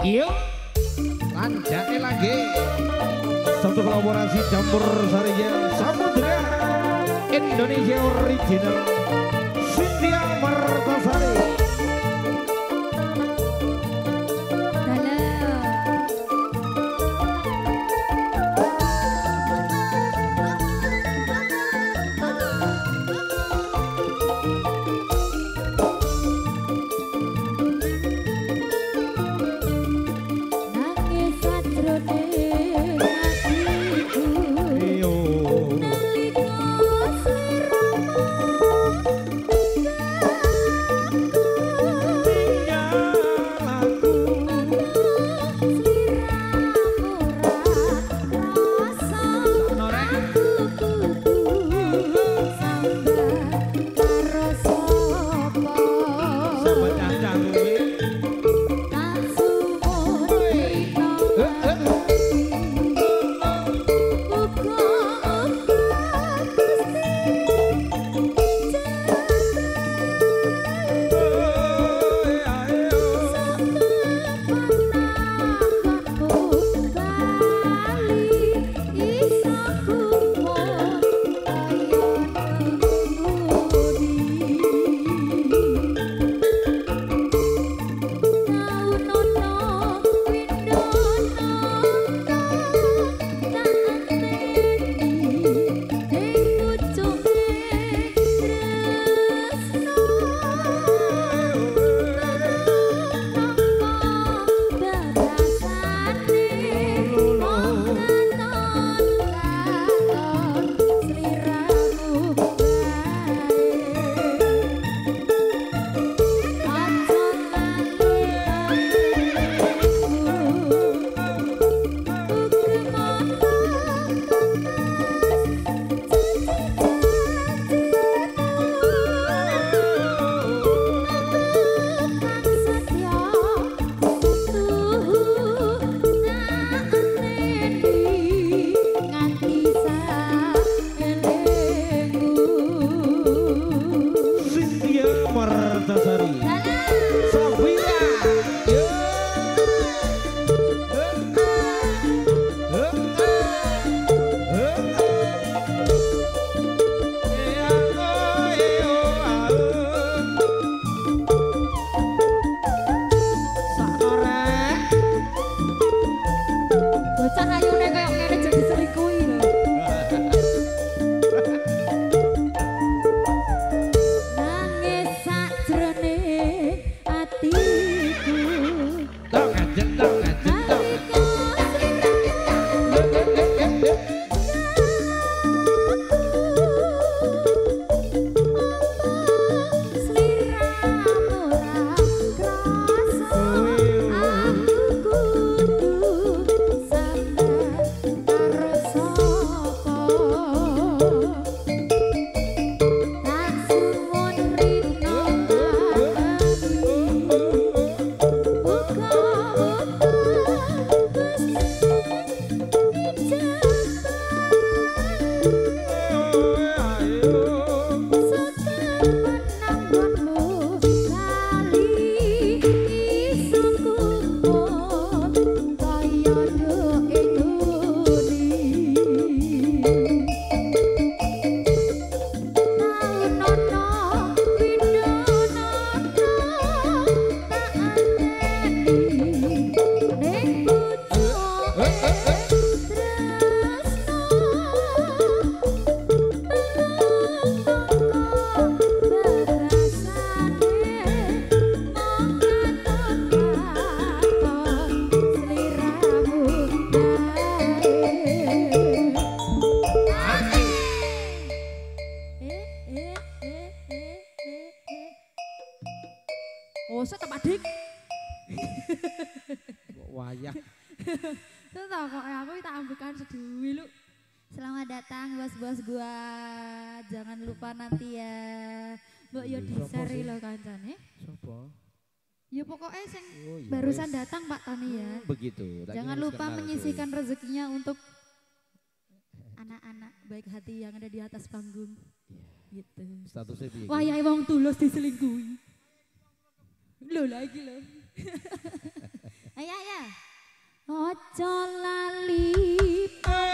Iyo Lanjake lagi. Satu kolaborasi campur sarinya Samudra Indonesia Original 像他 bosan tak dik? Wayah. Itu tau kok aku tak ambilkan seduwi lu. Selamat datang bos-bos gua. Jangan lupa nanti ya. Mbak yo diseri lo kancane. Sopo? Ya pokoknya sing oh, barusan datang Pak Tani ya. Hmm, begitu. Jangan lupa menyisihkan tuh. rezekinya untuk anak-anak baik hati yang ada di atas panggung. Yeah. Gitu. Statusnya biaya. Wah, ya wong tulus diselingkuhi. lho lho iki lho ayo ayo. Aja lali. Eh.